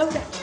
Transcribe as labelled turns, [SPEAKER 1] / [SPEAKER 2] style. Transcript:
[SPEAKER 1] soda.